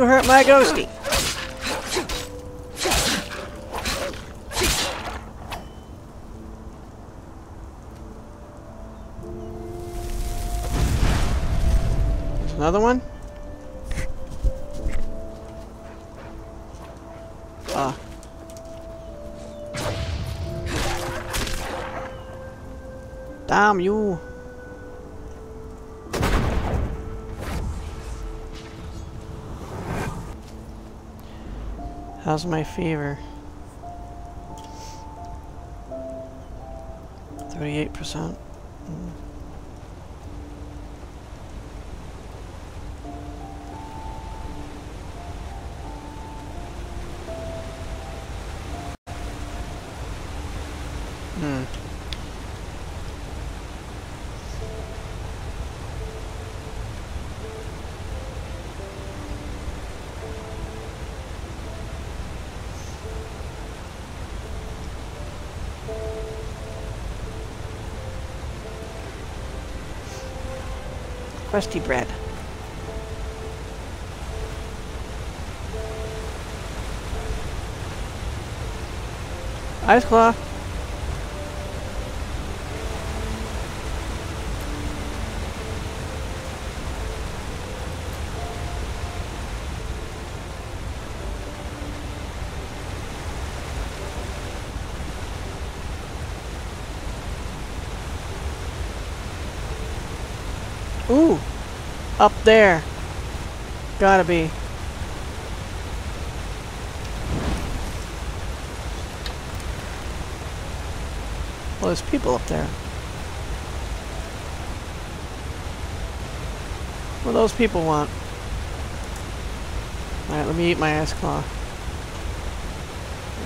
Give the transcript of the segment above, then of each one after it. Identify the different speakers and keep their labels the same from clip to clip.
Speaker 1: You hurt my ghosty. Another one? Ah. Damn you. How's my fever? 38%. Crusty bread. Ice Claw. Ooh, up there. Gotta be. Well, there's people up there. What do those people want? Alright, let me eat my ice claw.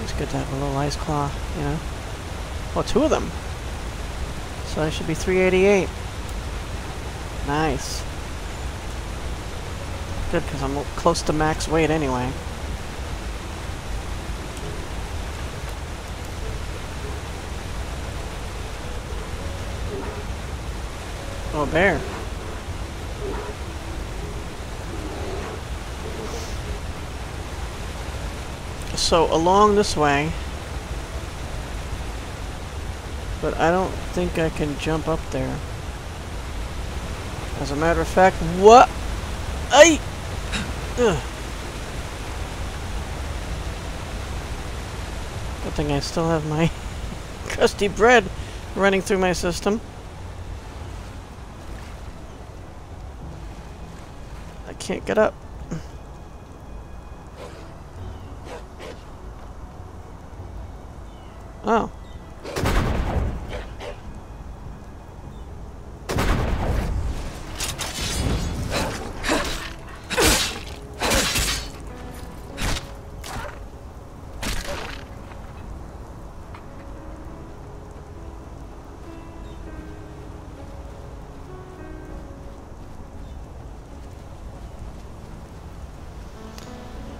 Speaker 1: It's good to have a little ice claw, you know? Well, two of them. So I should be 388. Nice. Good, because I'm close to max weight anyway. Oh, bear. So, along this way. But I don't think I can jump up there. As a matter of fact, what? Ay! Ugh. Good thing I still have my crusty bread running through my system. I can't get up.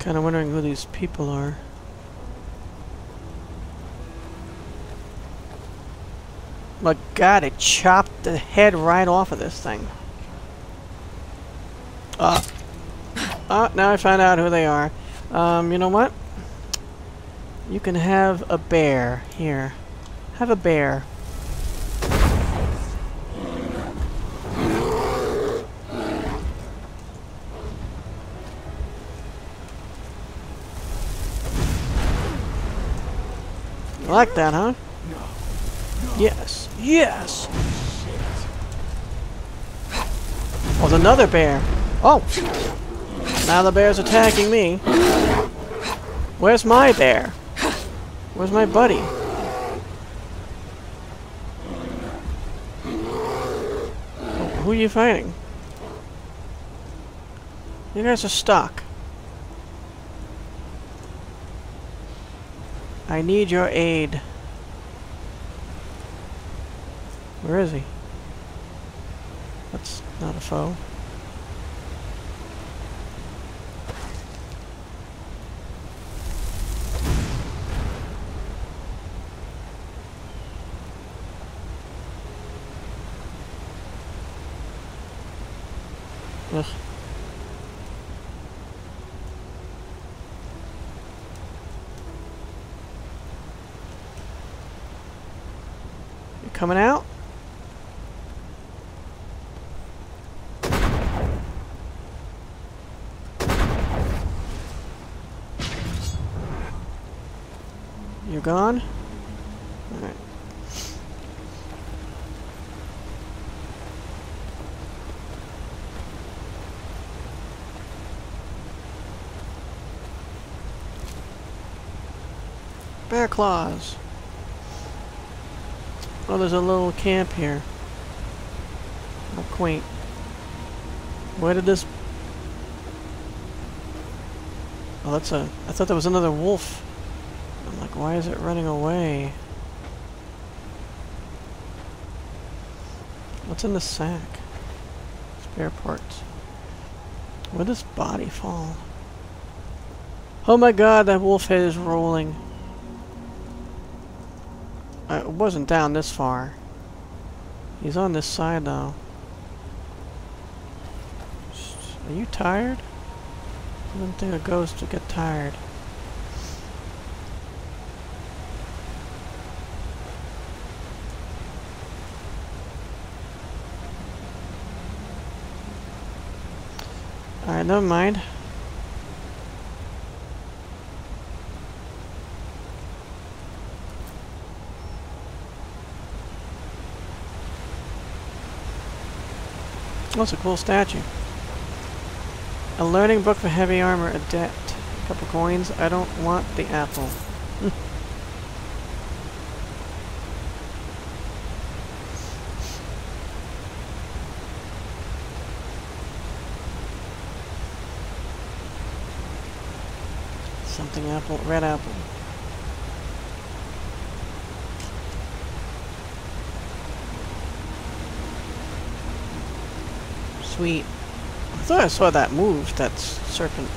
Speaker 1: Kind of wondering who these people are. My god, it chopped the head right off of this thing. Uh, uh, now I found out who they are. Um, you know what? You can have a bear. Here. Have a bear. Like that, huh? Yes. Yes! Oh, there's another bear. Oh! Now the bear's attacking me. Where's my bear? Where's my buddy? Who are you fighting? You guys are stuck. I need your aid. Where is he? That's not a foe. Ugh. You coming out? You're gone? Alright. Bear claws. Oh, there's a little camp here. How quaint. Where did this... Oh, that's a... I thought that was another wolf. Like, why is it running away? What's in the sack? Spare parts. Where'd this body fall? Oh my god, that wolf head is rolling. Uh, it wasn't down this far. He's on this side though. Are you tired? I don't think a ghost would get tired. Alright, never mind. That's a cool statue. A learning book for heavy armor, a debt, a couple coins. I don't want the apple. Something apple, red apple. Sweet. I thought I saw that move, that serpent.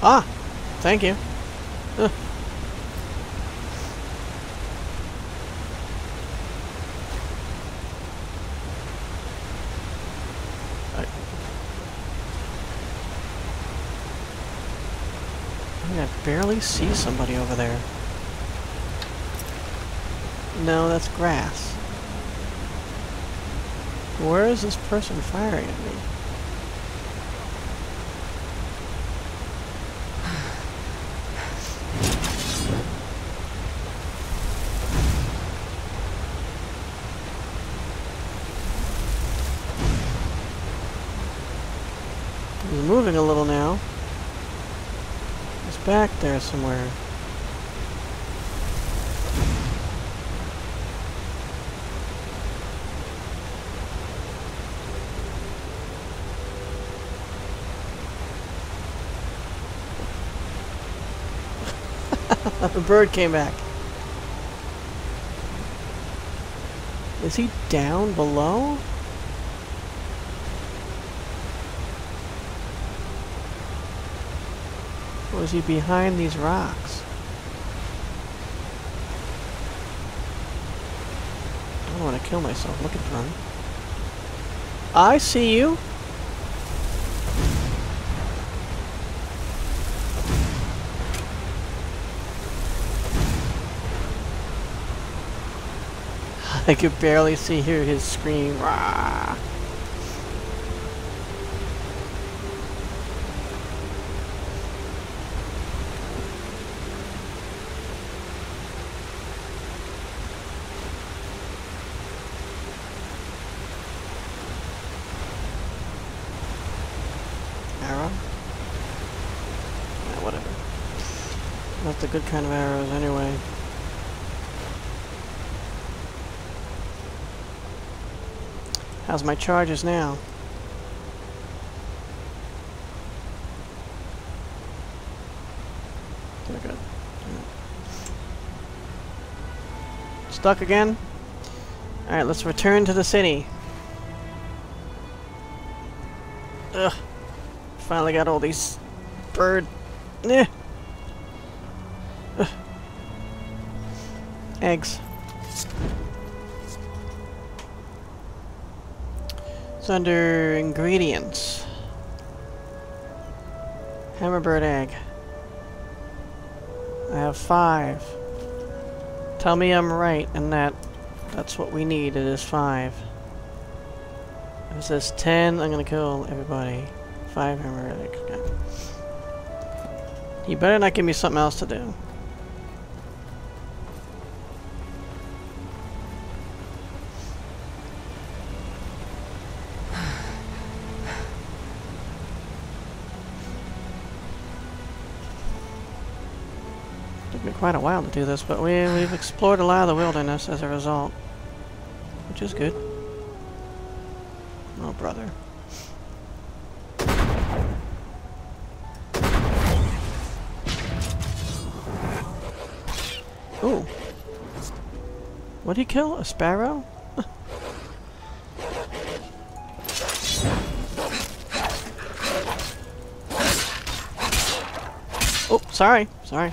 Speaker 1: Ah! Thank you. I mean, I barely see somebody over there. No, that's grass. Where is this person firing at me? He's moving a little now. He's back there somewhere. the bird came back. Is he down below? Is he behind these rocks? I don't want to kill myself Look at him. I see you. I could barely see hear his scream. Rah! Good kind of arrows anyway. How's my charges now? They're good. Stuck again? Alright, let's return to the city. Ugh. Finally got all these bird... Eh. eggs. It's under ingredients. Hammerbird egg. I have five. Tell me I'm right and that that's what we need. It is five. If it says ten, I'm gonna kill everybody. Five hammerbird egg. Okay. You better not give me something else to do. Quite a while to do this, but we, we've explored a lot of the wilderness as a result. Which is good. Oh, brother. Ooh. What'd he kill? A sparrow? oh, sorry. Sorry.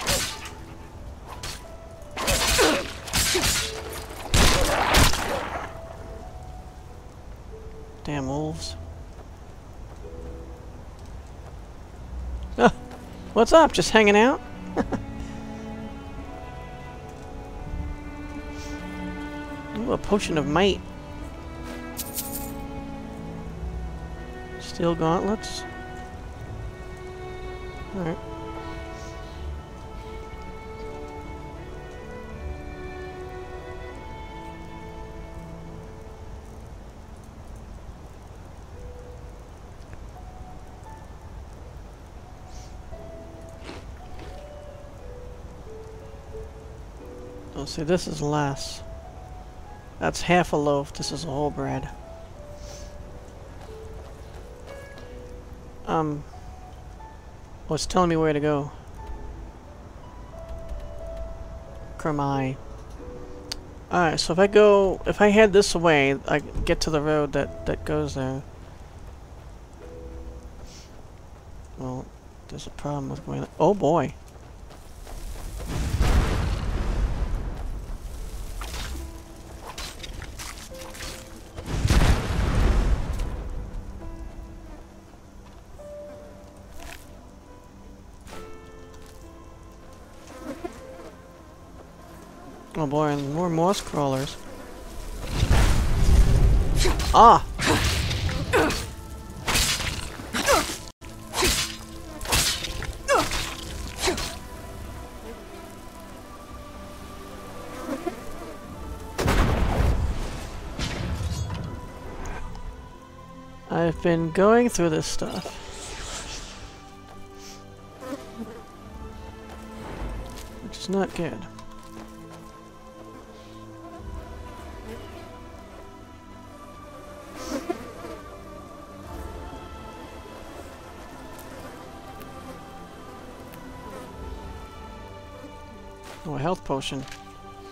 Speaker 1: What's up? Just hanging out? Ooh, a potion of might. Steel gauntlets. Alright. See, this is less. That's half a loaf. This is a whole bread. Um. Well, it's telling me where to go. Kermai. Alright, so if I go... If I head this way, I get to the road that, that goes there. Well, there's a problem with going... Oh boy! Oh boy, more moss crawlers. Ah! I've been going through this stuff. Which is not good. Potion.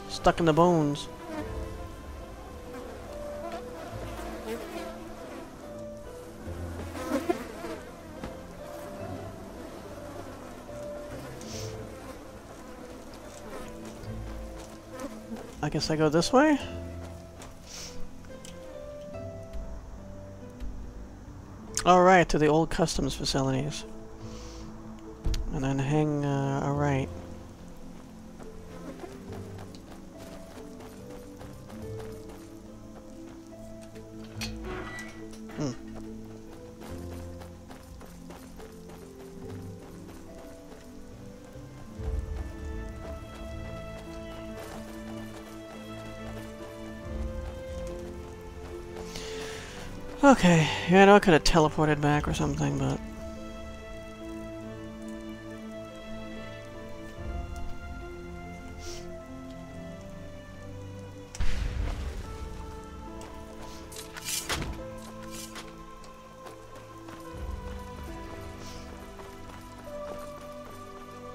Speaker 1: Stuck in the bones. I guess I go this way? Alright, to the old customs facilities. Yeah, I know I could have teleported back or something, but...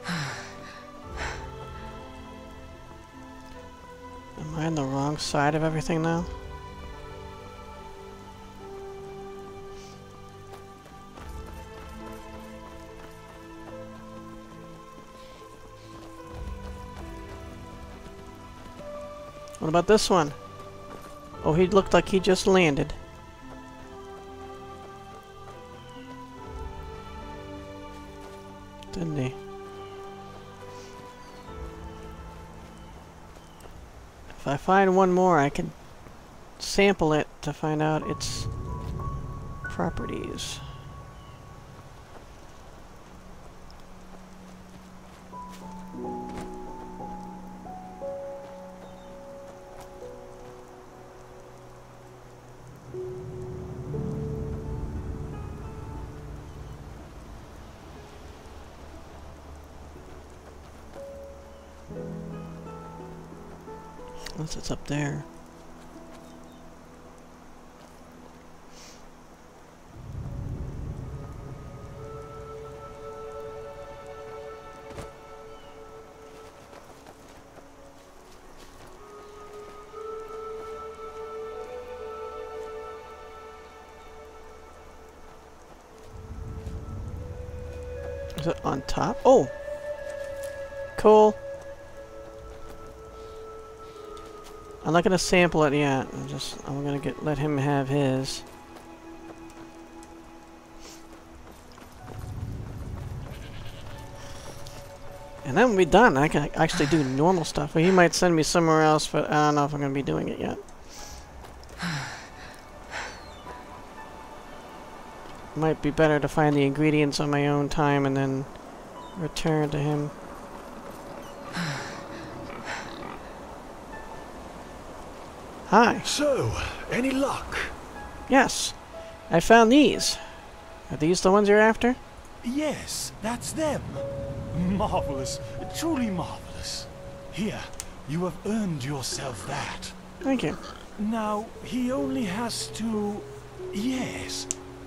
Speaker 1: Am I on the wrong side of everything now? What about this one? Oh, he looked like he just landed. Didn't he? If I find one more, I can sample it to find out its properties. Unless it's up there. Not gonna sample it yet. I'm just I'm gonna get let him have his. And then we'll be done. I can actually do normal stuff. He might send me somewhere else, but I don't know if I'm gonna be doing it yet. Might be better to find the ingredients on my own time and then return to him. Hi.
Speaker 2: So, any luck?
Speaker 1: Yes. I found these. Are these the ones you're after?
Speaker 2: Yes, that's them. Marvelous. Truly marvelous. Here, you have earned yourself that.
Speaker 1: Thank you.
Speaker 2: Now, he only has to... Yes,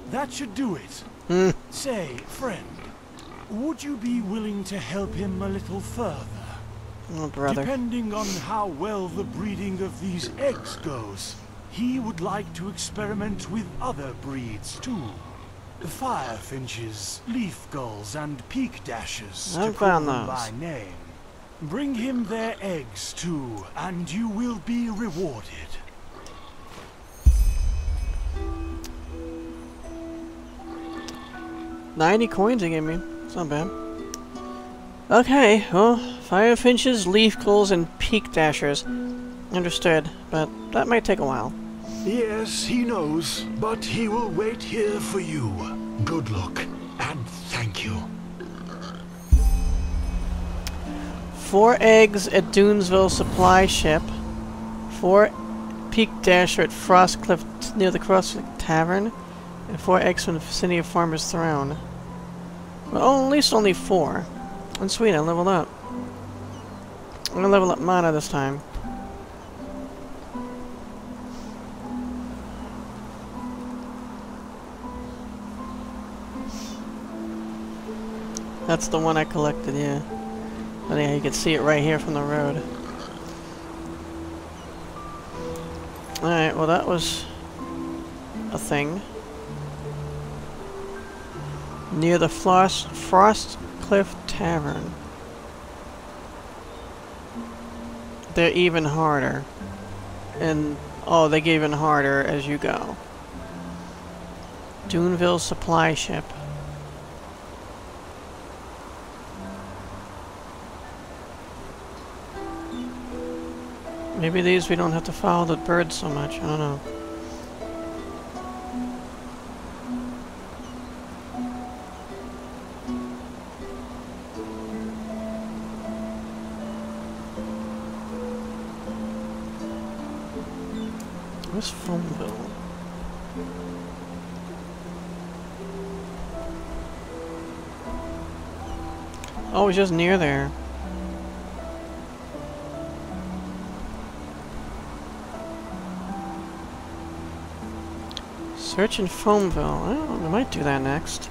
Speaker 2: that should do it.
Speaker 1: Hmm.
Speaker 2: Say, friend, would you be willing to help him a little further?
Speaker 1: Oh, brother.
Speaker 2: Depending on how well the breeding of these eggs goes, he would like to experiment with other breeds too. Firefinches, leaf gulls, and peak dashers,
Speaker 1: I
Speaker 2: to call
Speaker 1: found
Speaker 2: them
Speaker 1: those.
Speaker 2: by name. Bring him their eggs too, and you will be rewarded.
Speaker 1: Ninety coins they gave me. It's not bad. Okay, well, firefinches, leaf gulls, and peak dashers. Understood, but that might take a while.
Speaker 2: Yes, he knows, but he will wait here for you. Good luck, and thank you.
Speaker 1: Four eggs at Duneville supply ship. Four peak dasher at Frostcliff near the Crosswick Tavern. And four eggs from the vicinity of Farmer's Throne. Well, at least only four. And sweet, I leveled up. I'm gonna level up mana this time. That's the one I collected, yeah. Oh yeah, you can see it right here from the road. Alright, well that was a thing. Near the Frost, Frost Cliff Tavern. They're even harder. And, oh, they get even harder as you go. Duneville Supply Ship. Maybe these we don't have to follow the birds so much. I don't know. It's just near there. Search in Foamville. Oh, I might do that next.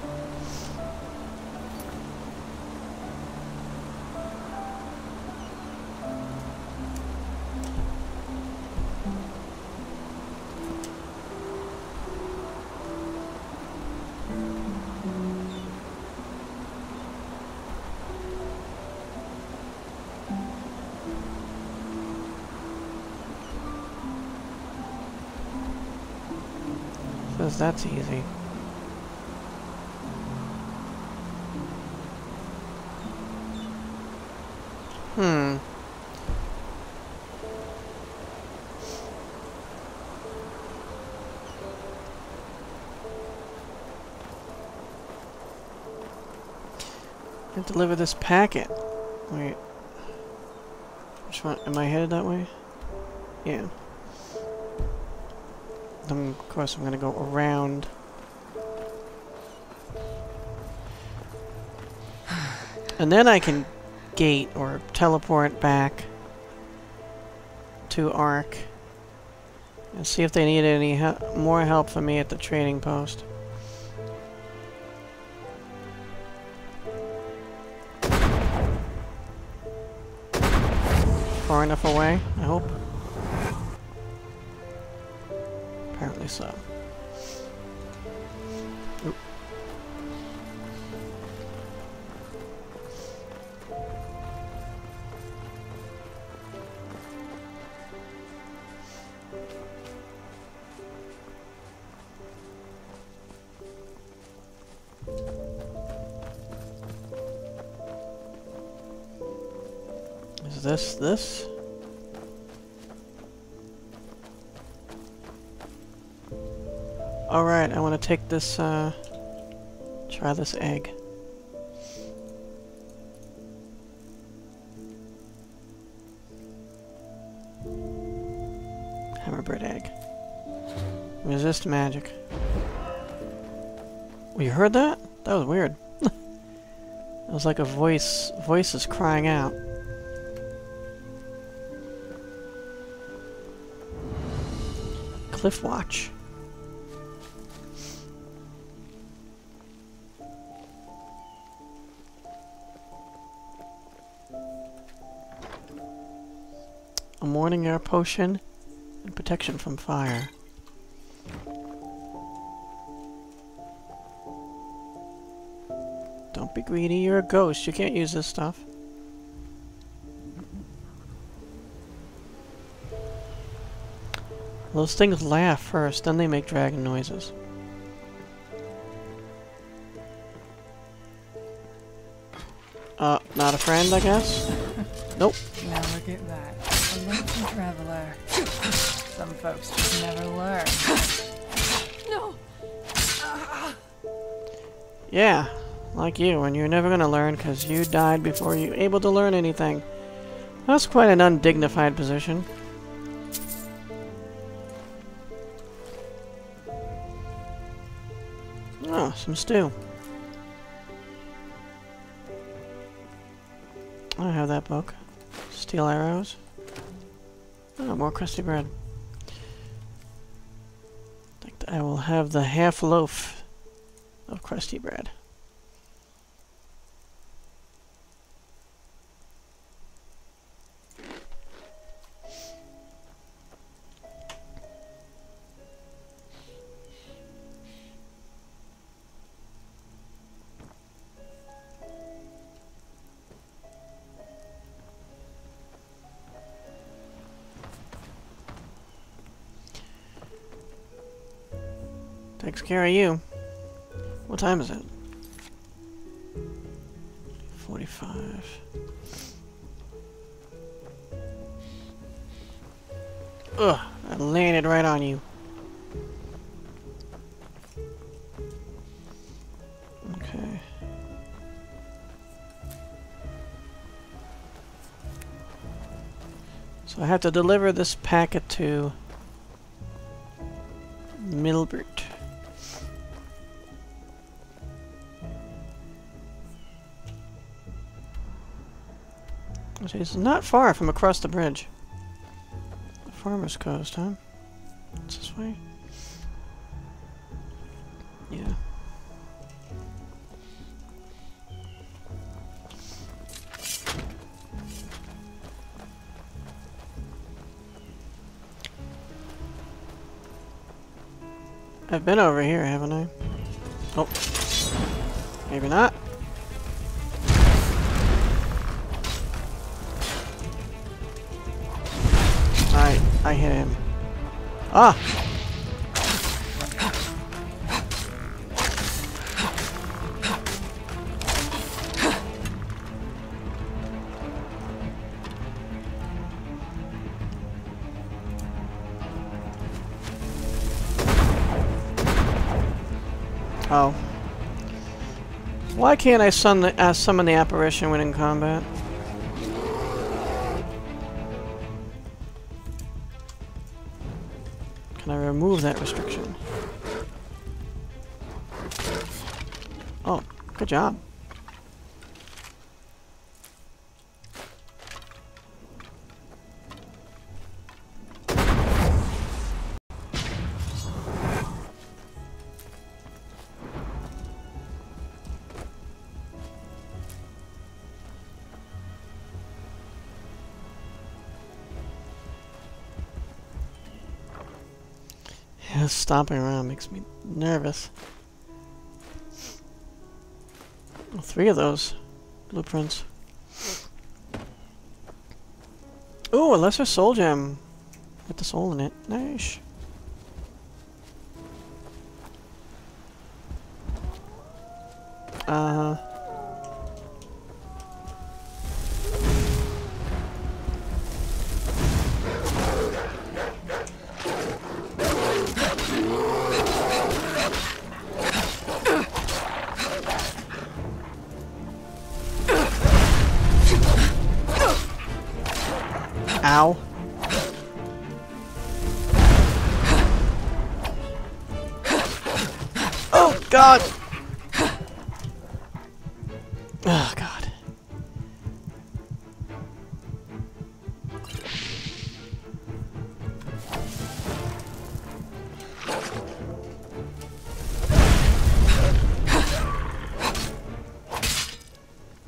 Speaker 1: suppose that's easy. Hmm. And deliver this packet. Wait. Which one? Am I headed that way? Yeah. Of course, I'm gonna go around. And then I can gate or teleport back to Ark and see if they need any he more help from me at the trading post. Far enough away, I hope. Apparently so. Oop. Is this this? Alright, I want to take this, uh, try this egg. Hammerbird egg. Resist magic. Well, you heard that? That was weird. it was like a voice, voices crying out. Cliff Watch. Morning air potion and protection from fire. Don't be greedy, you're a ghost. You can't use this stuff. Those things laugh first, then they make dragon noises. Uh, not a friend, I guess? Nope.
Speaker 3: Now look at that. A lonesome traveler. Some folks just never learn.
Speaker 4: No!
Speaker 1: Yeah, like you, and you're never gonna learn because you died before you were able to learn anything. That's quite an undignified position. Oh, some stew. I have that book. Steel arrows. Oh, more crusty bread. I I will have the half loaf of crusty bread. Takes care of you. What time is it? 45. Ugh, I landed right on you. Okay. So I have to deliver this packet to Milbert. So It's not far from across the bridge. The Farmer's Coast, huh? It's this way? Yeah. I've been over here, haven't I? Oh. Maybe not. I hit him. Ah! Oh. Why can't I summon the, uh, summon the apparition when in combat? Job. Yeah, stomping around makes me nervous. Well, three of those blueprints. Ooh, a lesser soul gem with the soul in it. Nice. Uh God! Oh, God.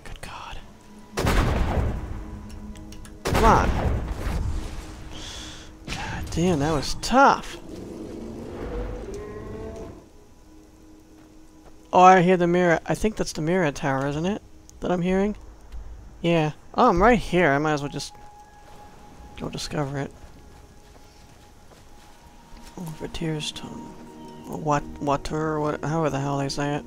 Speaker 1: Good God. Come on. God damn, that was tough. Oh, I hear the mirror. I think that's the mirror tower, isn't it? That I'm hearing? Yeah. Oh, I'm right here. I might as well just go discover it. Over Tears what, water, or what, however the hell they say it.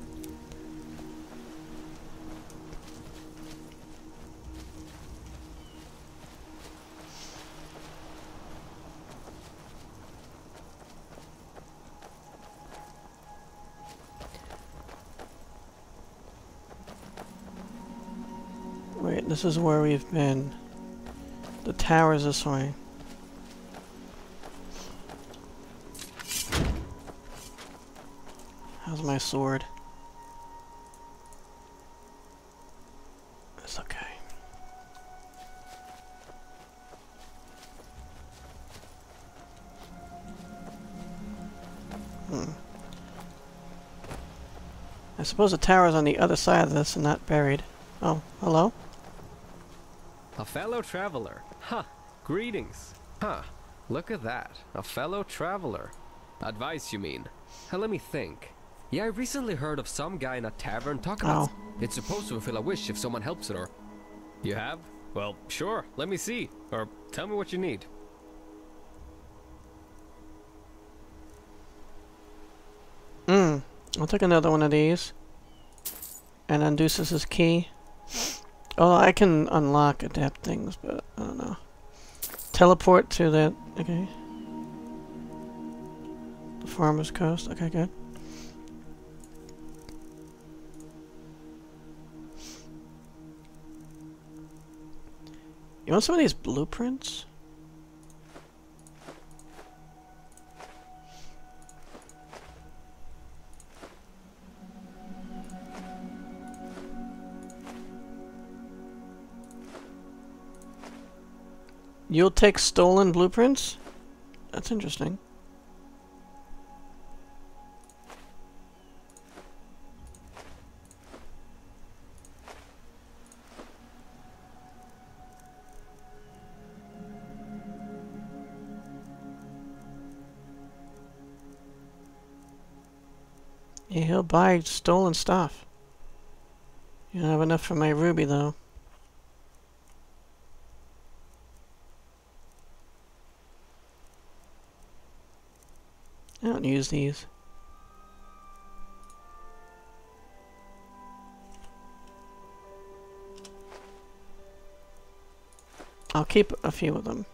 Speaker 1: This is where we've been. The tower's this way. How's my sword? It's okay. Hmm. I suppose the tower's on the other side of this and not buried. Oh, hello?
Speaker 5: Fellow traveler. Huh. Greetings. Huh. Look at that. A fellow traveler. Advice, you mean? Huh, let me think. Yeah, I recently heard of some guy in a tavern talk about.
Speaker 1: Oh.
Speaker 5: It's supposed to fulfill a wish if someone helps it, or. You have? Well, sure. Let me see. Or tell me what you need.
Speaker 1: Hmm. I'll take another one of these. And Undusis' key. Oh, I can unlock adapt things, but I don't know. Teleport to that. Okay. The Farmer's Coast. Okay, good. You want some of these blueprints? You'll take stolen blueprints? That's interesting. Yeah, he'll buy stolen stuff. You don't have enough for my ruby, though. Use these. I'll keep a few of them.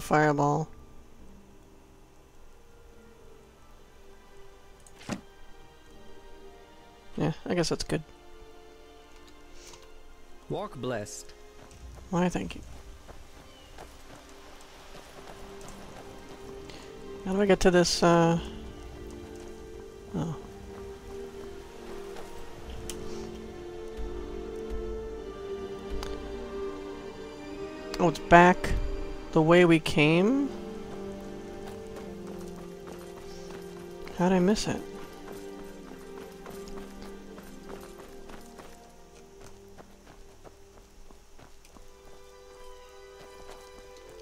Speaker 1: Fireball. Yeah, I guess that's good.
Speaker 5: Walk blessed.
Speaker 1: Why, thank you. How do I get to this, uh... Oh. Oh, it's back the way we came? How'd I miss it?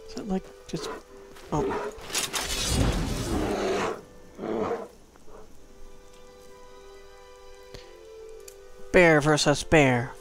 Speaker 1: Is it like just... Oh. Bear versus bear.